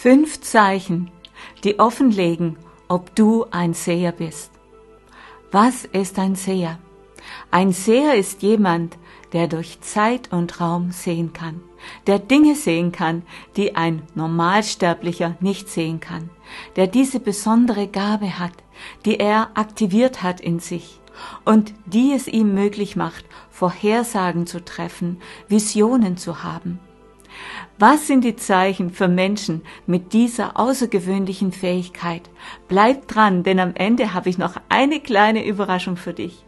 Fünf Zeichen, die offenlegen, ob du ein Seher bist. Was ist ein Seher? Ein Seher ist jemand, der durch Zeit und Raum sehen kann, der Dinge sehen kann, die ein Normalsterblicher nicht sehen kann, der diese besondere Gabe hat, die er aktiviert hat in sich und die es ihm möglich macht, Vorhersagen zu treffen, Visionen zu haben. Was sind die Zeichen für Menschen mit dieser außergewöhnlichen Fähigkeit? Bleib dran, denn am Ende habe ich noch eine kleine Überraschung für dich.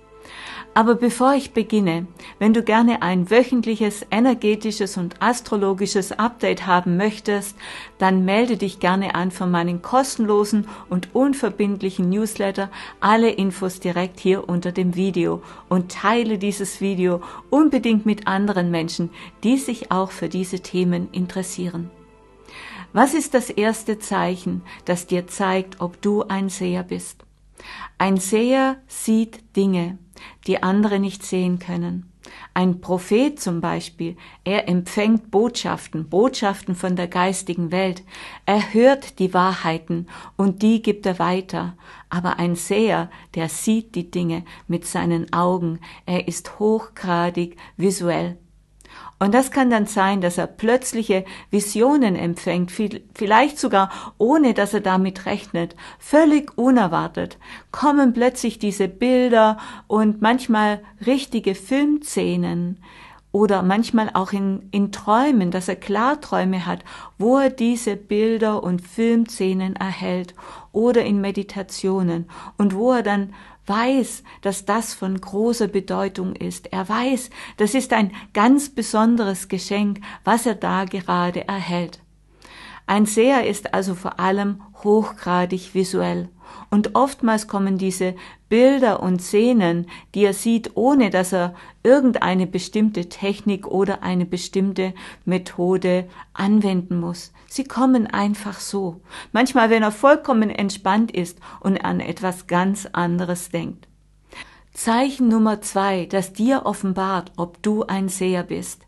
Aber bevor ich beginne, wenn du gerne ein wöchentliches energetisches und astrologisches Update haben möchtest, dann melde dich gerne an für meinen kostenlosen und unverbindlichen Newsletter. Alle Infos direkt hier unter dem Video und teile dieses Video unbedingt mit anderen Menschen, die sich auch für diese Themen interessieren. Was ist das erste Zeichen, das dir zeigt, ob du ein Seher bist? Ein Seher sieht Dinge die andere nicht sehen können. Ein Prophet zum Beispiel, er empfängt Botschaften, Botschaften von der geistigen Welt. Er hört die Wahrheiten und die gibt er weiter. Aber ein Seher, der sieht die Dinge mit seinen Augen. Er ist hochgradig visuell. Und das kann dann sein, dass er plötzliche Visionen empfängt, vielleicht sogar ohne dass er damit rechnet. Völlig unerwartet kommen plötzlich diese Bilder und manchmal richtige Filmszenen oder manchmal auch in, in Träumen, dass er Klarträume hat, wo er diese Bilder und Filmszenen erhält oder in Meditationen und wo er dann weiß, dass das von großer Bedeutung ist. Er weiß, das ist ein ganz besonderes Geschenk, was er da gerade erhält. Ein Seher ist also vor allem hochgradig visuell. Und oftmals kommen diese Bilder und Szenen, die er sieht, ohne dass er irgendeine bestimmte Technik oder eine bestimmte Methode anwenden muss. Sie kommen einfach so. Manchmal, wenn er vollkommen entspannt ist und an etwas ganz anderes denkt. Zeichen Nummer zwei, das dir offenbart, ob du ein Seher bist.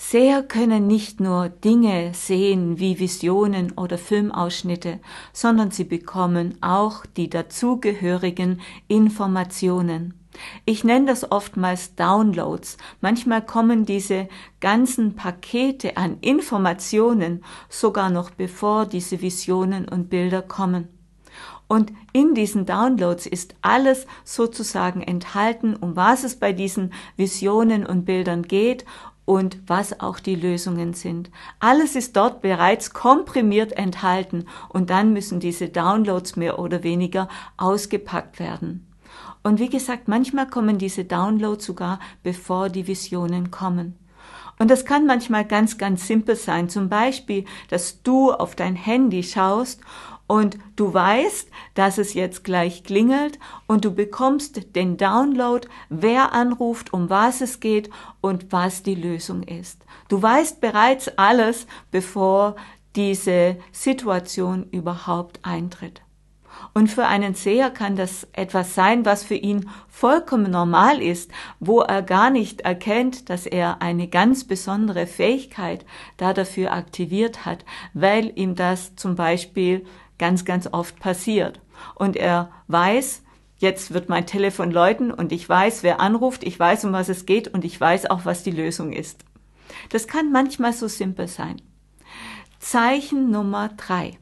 Seher können nicht nur Dinge sehen wie Visionen oder Filmausschnitte, sondern sie bekommen auch die dazugehörigen Informationen. Ich nenne das oftmals Downloads. Manchmal kommen diese ganzen Pakete an Informationen sogar noch bevor diese Visionen und Bilder kommen. Und in diesen Downloads ist alles sozusagen enthalten, um was es bei diesen Visionen und Bildern geht und was auch die Lösungen sind. Alles ist dort bereits komprimiert enthalten und dann müssen diese Downloads mehr oder weniger ausgepackt werden. Und wie gesagt, manchmal kommen diese Downloads sogar bevor die Visionen kommen. Und das kann manchmal ganz, ganz simpel sein. Zum Beispiel, dass du auf dein Handy schaust und du weißt, dass es jetzt gleich klingelt und du bekommst den Download, wer anruft, um was es geht und was die Lösung ist. Du weißt bereits alles, bevor diese Situation überhaupt eintritt. Und für einen Seher kann das etwas sein, was für ihn vollkommen normal ist, wo er gar nicht erkennt, dass er eine ganz besondere Fähigkeit da dafür aktiviert hat, weil ihm das zum Beispiel ganz, ganz oft passiert. Und er weiß, jetzt wird mein Telefon läuten und ich weiß, wer anruft, ich weiß, um was es geht und ich weiß auch, was die Lösung ist. Das kann manchmal so simpel sein. Zeichen Nummer drei.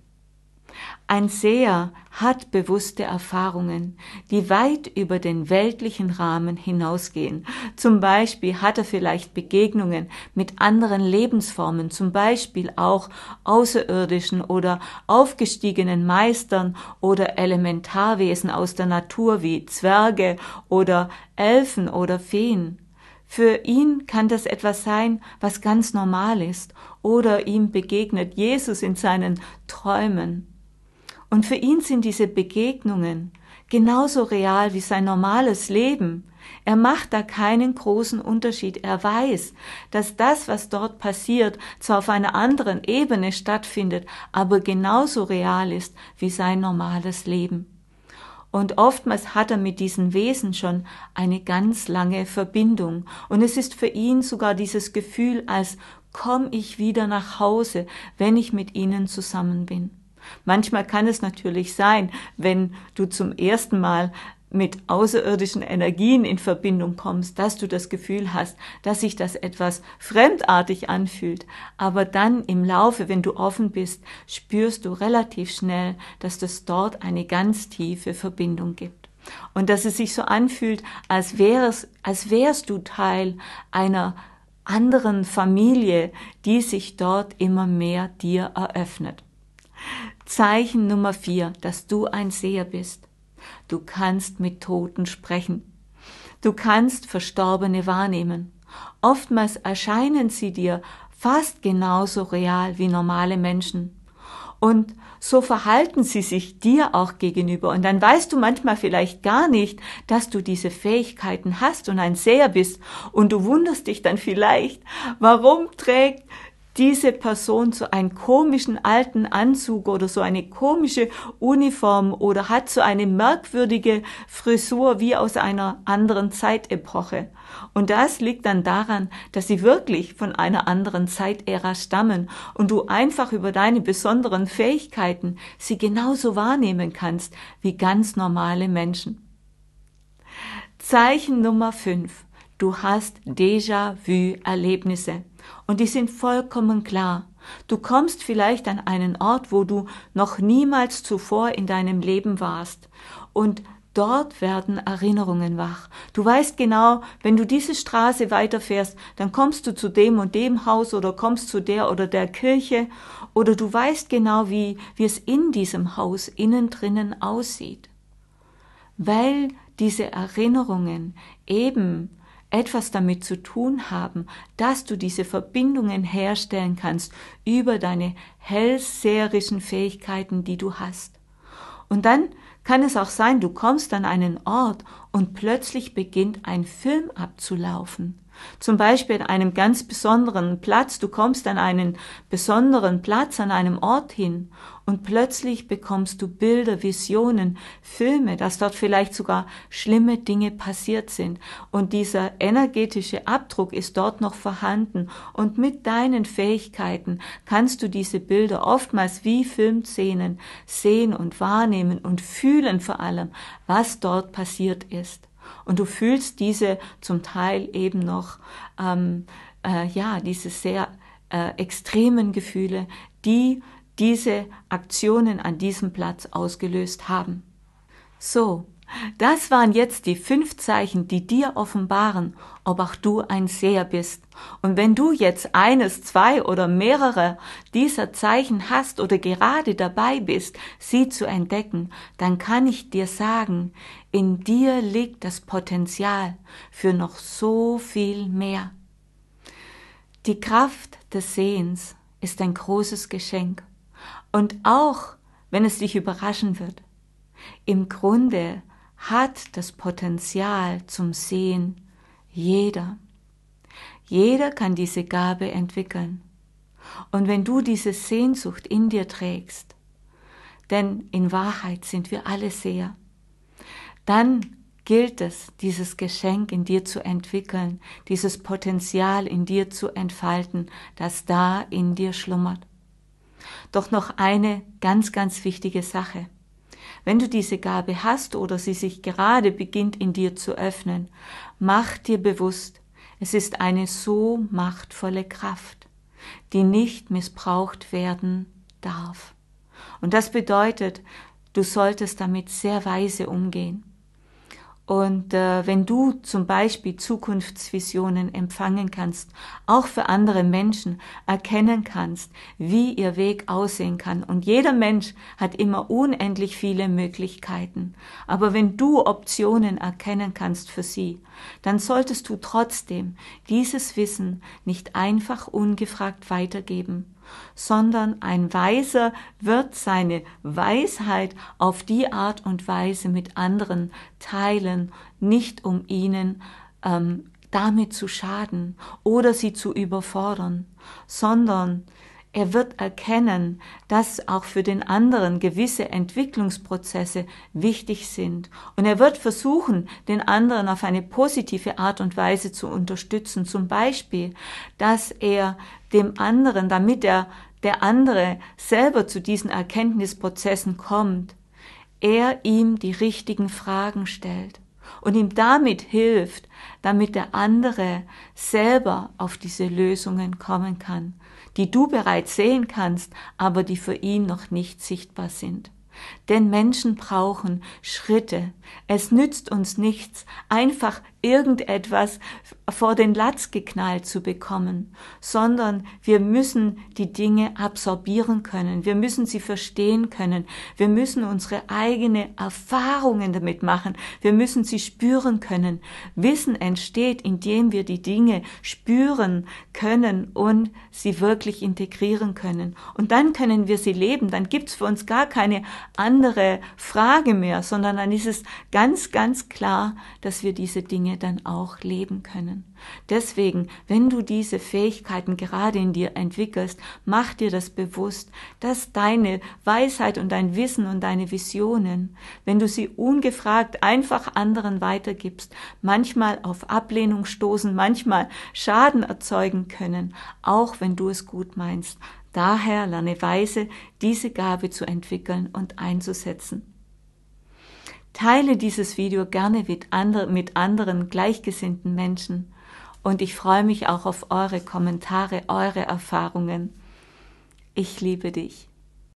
Ein Seher hat bewusste Erfahrungen, die weit über den weltlichen Rahmen hinausgehen. Zum Beispiel hat er vielleicht Begegnungen mit anderen Lebensformen, zum Beispiel auch außerirdischen oder aufgestiegenen Meistern oder Elementarwesen aus der Natur wie Zwerge oder Elfen oder Feen. Für ihn kann das etwas sein, was ganz normal ist, oder ihm begegnet Jesus in seinen Träumen. Und für ihn sind diese Begegnungen genauso real wie sein normales Leben. Er macht da keinen großen Unterschied. Er weiß, dass das, was dort passiert, zwar auf einer anderen Ebene stattfindet, aber genauso real ist wie sein normales Leben. Und oftmals hat er mit diesen Wesen schon eine ganz lange Verbindung. Und es ist für ihn sogar dieses Gefühl als komme ich wieder nach Hause, wenn ich mit ihnen zusammen bin. Manchmal kann es natürlich sein, wenn du zum ersten Mal mit außerirdischen Energien in Verbindung kommst, dass du das Gefühl hast, dass sich das etwas fremdartig anfühlt. Aber dann im Laufe, wenn du offen bist, spürst du relativ schnell, dass es dort eine ganz tiefe Verbindung gibt. Und dass es sich so anfühlt, als wärst, als wärst du Teil einer anderen Familie, die sich dort immer mehr dir eröffnet. Zeichen Nummer vier, dass du ein Seher bist. Du kannst mit Toten sprechen. Du kannst Verstorbene wahrnehmen. Oftmals erscheinen sie dir fast genauso real wie normale Menschen. Und so verhalten sie sich dir auch gegenüber. Und dann weißt du manchmal vielleicht gar nicht, dass du diese Fähigkeiten hast und ein Seher bist. Und du wunderst dich dann vielleicht, warum trägt diese Person so einen komischen alten Anzug oder so eine komische Uniform oder hat so eine merkwürdige Frisur wie aus einer anderen Zeitepoche. Und das liegt dann daran, dass sie wirklich von einer anderen Zeitära stammen und du einfach über deine besonderen Fähigkeiten sie genauso wahrnehmen kannst wie ganz normale Menschen. Zeichen Nummer 5. Du hast Déjà-vu-Erlebnisse und die sind vollkommen klar. Du kommst vielleicht an einen Ort, wo du noch niemals zuvor in deinem Leben warst und dort werden Erinnerungen wach. Du weißt genau, wenn du diese Straße weiterfährst, dann kommst du zu dem und dem Haus oder kommst zu der oder der Kirche oder du weißt genau, wie, wie es in diesem Haus innen drinnen aussieht. Weil diese Erinnerungen eben etwas damit zu tun haben, dass du diese Verbindungen herstellen kannst über deine hellseherischen Fähigkeiten, die du hast. Und dann kann es auch sein, du kommst an einen Ort und plötzlich beginnt ein Film abzulaufen. Zum Beispiel an einem ganz besonderen Platz, du kommst an einen besonderen Platz, an einem Ort hin und plötzlich bekommst du Bilder, Visionen, Filme, dass dort vielleicht sogar schlimme Dinge passiert sind. Und dieser energetische Abdruck ist dort noch vorhanden. Und mit deinen Fähigkeiten kannst du diese Bilder oftmals wie Filmszenen sehen und wahrnehmen und fühlen vor allem, was dort passiert ist. Und du fühlst diese zum Teil eben noch, ähm, äh, ja, diese sehr äh, extremen Gefühle, die diese Aktionen an diesem Platz ausgelöst haben. So, das waren jetzt die fünf Zeichen, die dir offenbaren, ob auch du ein Seher bist. Und wenn du jetzt eines, zwei oder mehrere dieser Zeichen hast oder gerade dabei bist, sie zu entdecken, dann kann ich dir sagen, in dir liegt das Potenzial für noch so viel mehr. Die Kraft des Sehens ist ein großes Geschenk. Und auch wenn es dich überraschen wird, im Grunde hat das Potenzial zum Sehen jeder. Jeder kann diese Gabe entwickeln. Und wenn du diese Sehnsucht in dir trägst, denn in Wahrheit sind wir alle Seher, dann gilt es, dieses Geschenk in dir zu entwickeln, dieses Potenzial in dir zu entfalten, das da in dir schlummert. Doch noch eine ganz, ganz wichtige Sache. Wenn du diese Gabe hast oder sie sich gerade beginnt in dir zu öffnen, mach dir bewusst, es ist eine so machtvolle Kraft, die nicht missbraucht werden darf. Und das bedeutet, du solltest damit sehr weise umgehen. Und äh, wenn du zum Beispiel Zukunftsvisionen empfangen kannst, auch für andere Menschen erkennen kannst, wie ihr Weg aussehen kann. Und jeder Mensch hat immer unendlich viele Möglichkeiten. Aber wenn du Optionen erkennen kannst für sie, dann solltest du trotzdem dieses Wissen nicht einfach ungefragt weitergeben, sondern ein Weiser wird seine Weisheit auf die Art und Weise mit anderen teilen, nicht um ihnen ähm, damit zu schaden oder sie zu überfordern, sondern Er wird erkennen, dass auch für den anderen gewisse Entwicklungsprozesse wichtig sind. Und er wird versuchen, den anderen auf eine positive Art und Weise zu unterstützen. Zum Beispiel, dass er dem anderen, damit er der andere selber zu diesen Erkenntnisprozessen kommt, er ihm die richtigen Fragen stellt und ihm damit hilft, damit der andere selber auf diese Lösungen kommen kann, die du bereits sehen kannst, aber die für ihn noch nicht sichtbar sind. Denn Menschen brauchen Schritte. Es nützt uns nichts, einfach irgendetwas vor den Latz geknallt zu bekommen, sondern wir müssen die Dinge absorbieren können, wir müssen sie verstehen können, wir müssen unsere eigene Erfahrungen damit machen, wir müssen sie spüren können. Wissen entsteht, indem wir die Dinge spüren können und sie wirklich integrieren können. Und dann können wir sie leben, dann gibt's für uns gar keine andere Frage mehr, sondern dann ist es ganz, ganz klar, dass wir diese Dinge dann auch leben können. Deswegen, wenn du diese Fähigkeiten gerade in dir entwickelst, mach dir das bewusst, dass deine Weisheit und dein Wissen und deine Visionen, wenn du sie ungefragt einfach anderen weitergibst, manchmal auf Ablehnung stoßen, manchmal Schaden erzeugen können, auch wenn du es gut meinst. Daher lerne weise, diese Gabe zu entwickeln und einzusetzen. Teile dieses Video gerne mit, andre, mit anderen gleichgesinnten Menschen und ich freue mich auch auf eure Kommentare, eure Erfahrungen. Ich liebe dich.